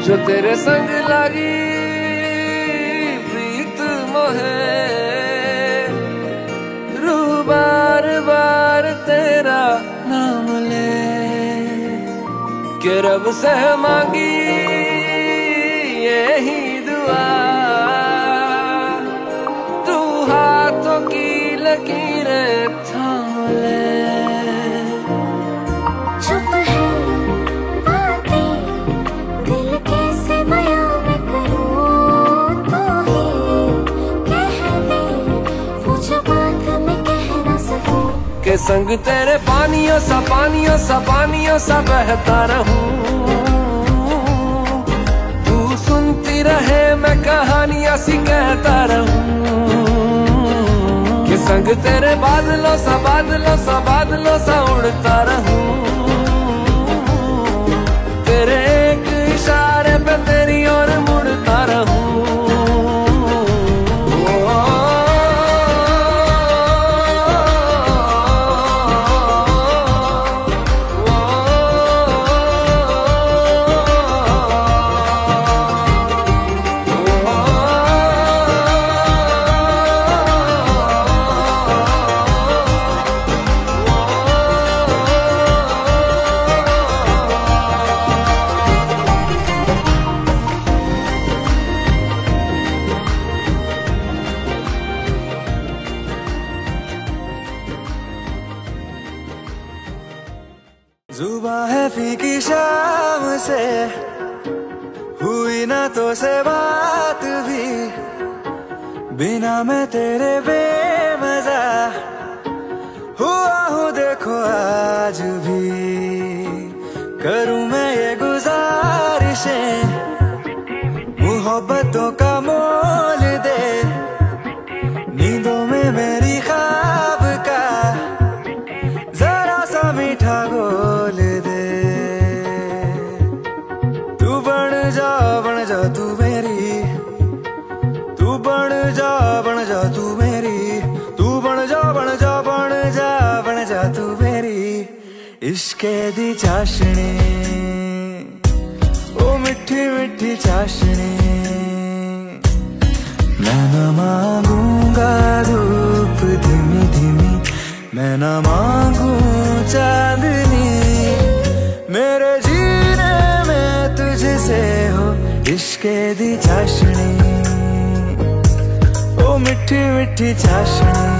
जो तेरे संग लगी प्रीत मोहे। रू बार बार तेरा नाम ले। के रब से मांगी यही दुआ। के संग तेरे पानियों सा पानियों सा पानियों सा बहता रहूँ। तू सुनती रहे, मैं कहानियाँ सी कहता रहूँ। के संग तेरे बादलों सा बादलों सा बादलों सा उड़ता रहूँ। शाम से हुई ना तो से बात भी। बिना मैं तेरे बेमजा हुआ हूँ देखो आज भी। करूँ मैं ये गुजारिशें, मोहब्बतों का मोल दे। नींदों में मेरी खाब का, जरा सा मीठा इश्के दी चाशनी, ओ मिठी मिठी चाशनी। मैं न मांगूँगा धूप धीमी धीमी, मैं न मांगू चांदनी। मेरे जीने में तुझसे हो इश्के दी चाशनी, ओ मिठी मिठी चाशनी।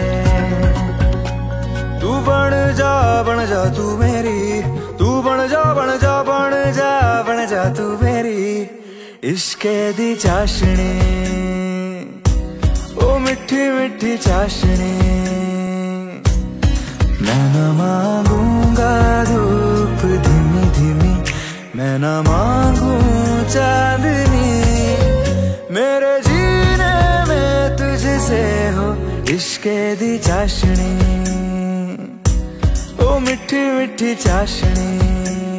बन जा तू मेरी, तू बन जा बन जा बन जा बन जा तू मेरी इश्के दी चाशनी। ओ मिठी मिठी चाशनी। मैं ना मांगूँगा धूप धीमी धीमी, मैं न मांगू चांदनी। मेरे जीने में तुझसे हो इश्के दी चाशनी। मिठी मिठी चाशनी।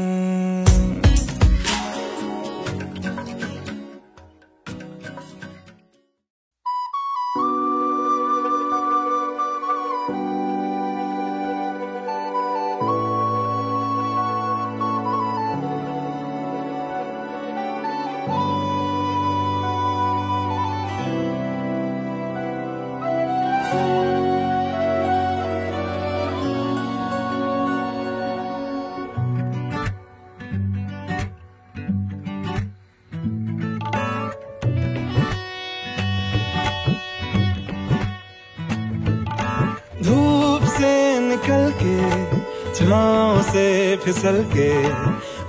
निकल के छाओ से फिसल के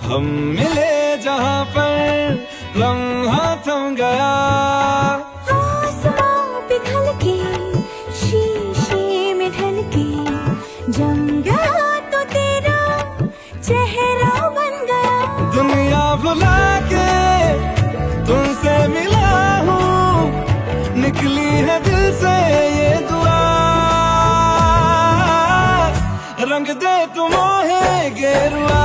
हम मिले जहाँ पर लम्हा थम गया। दे तुम है गेरुआ